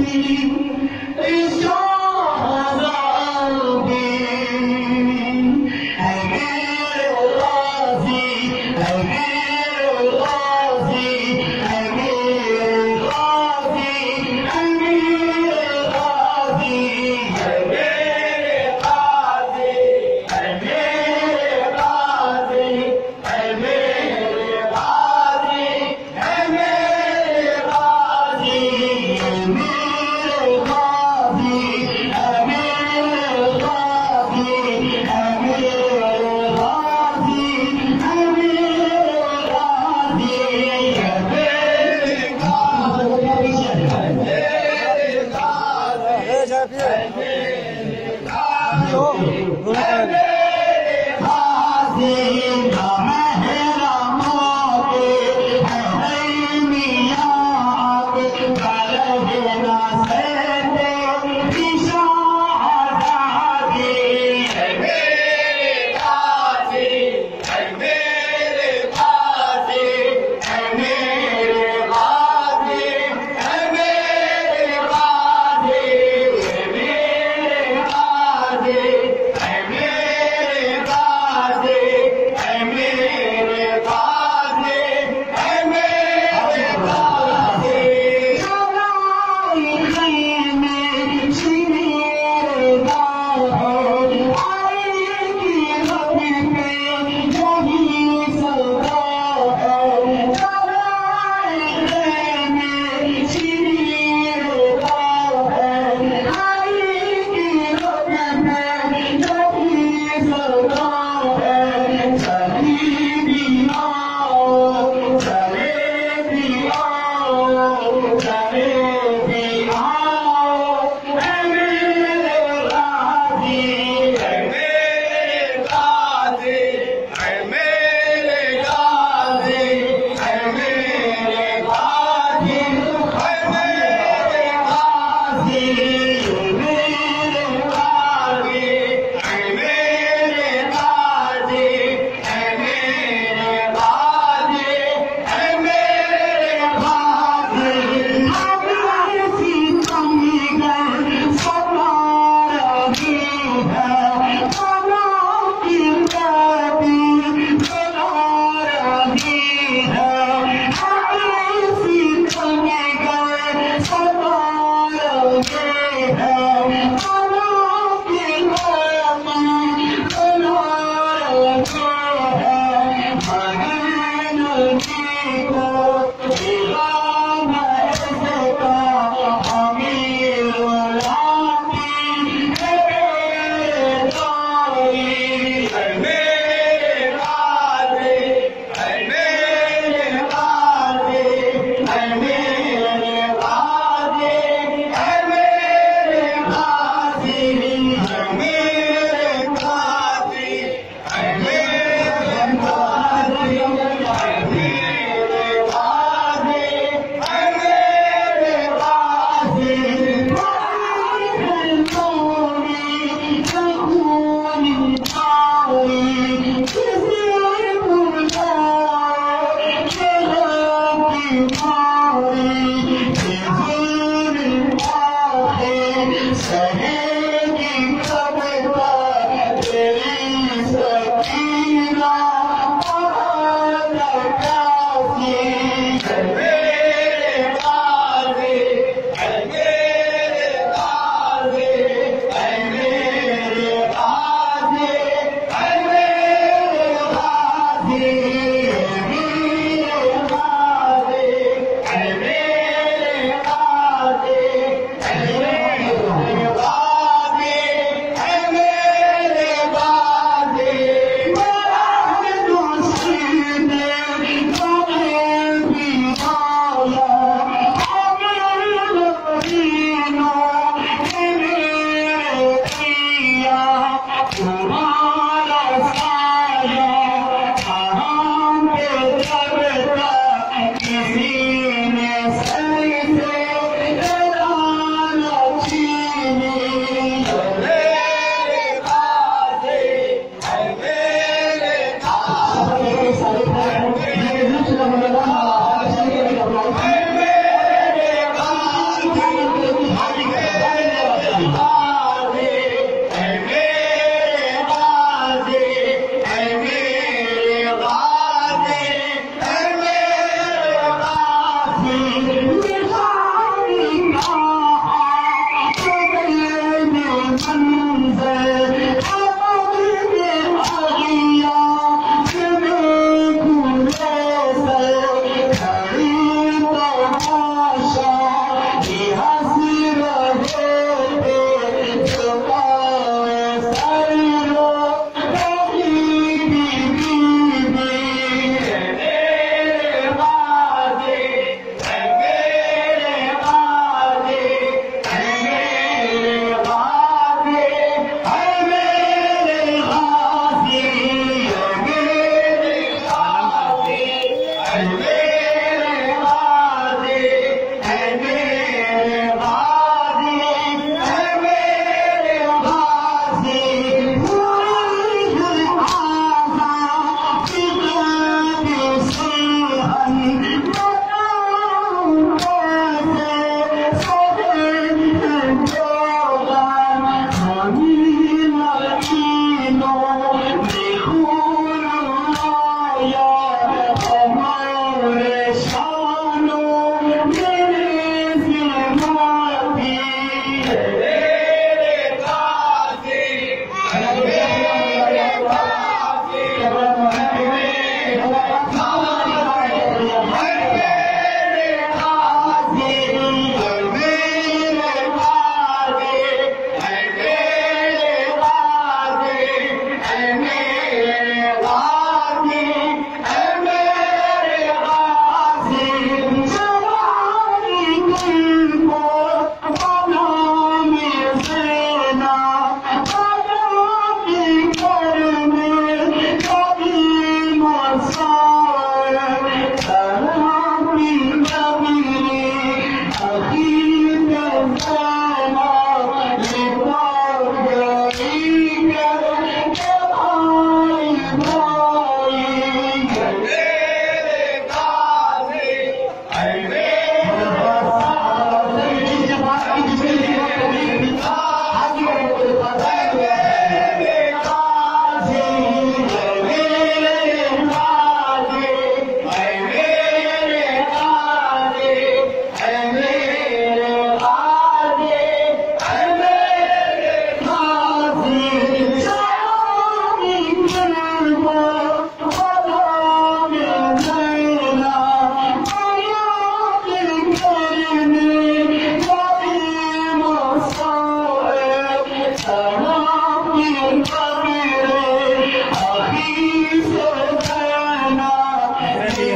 perigo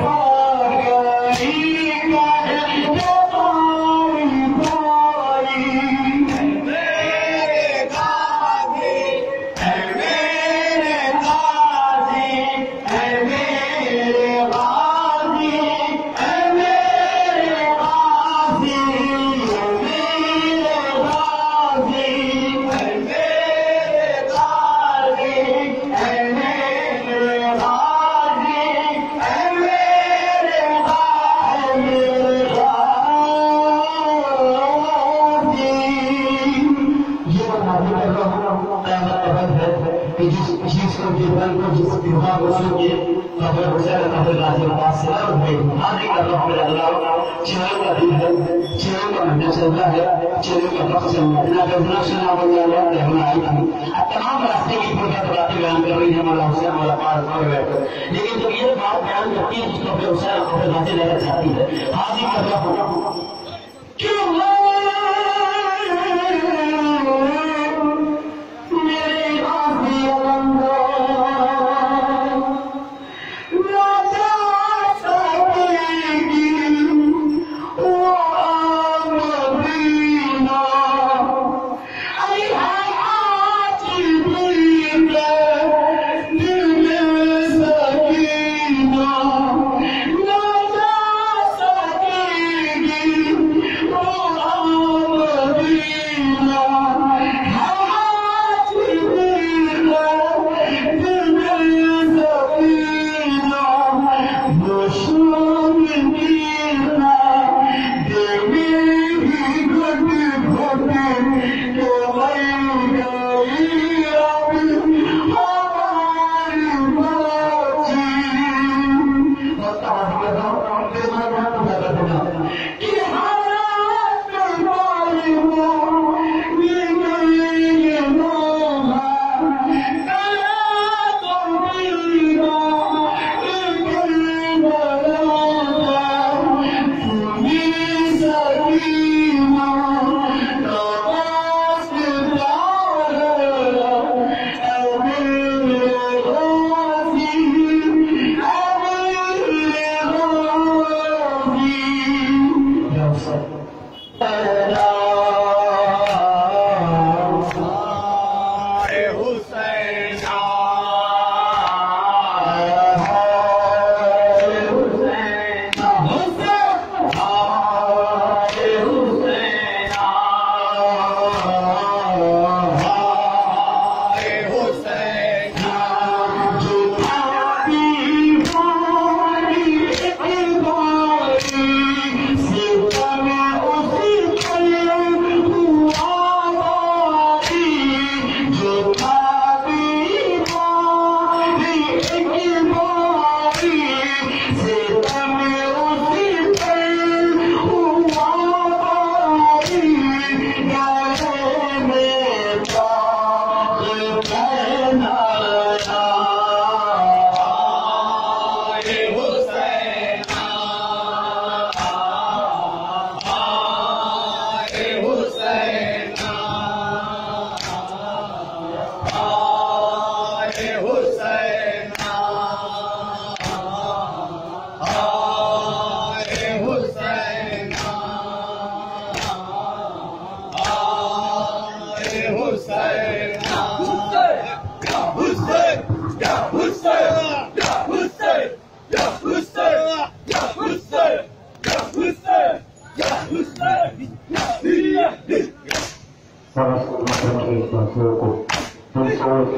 Oh, ہاں جی، الله شنو قبل نفسنا ولا تمام راستے کی پوری باتیں بیان کر رہی ہے مولا حسین مولا پار لیکن تو یہ بات بیان کرتی ہے جس کو حسین لینا چاہتی ہے حاضر کر رہا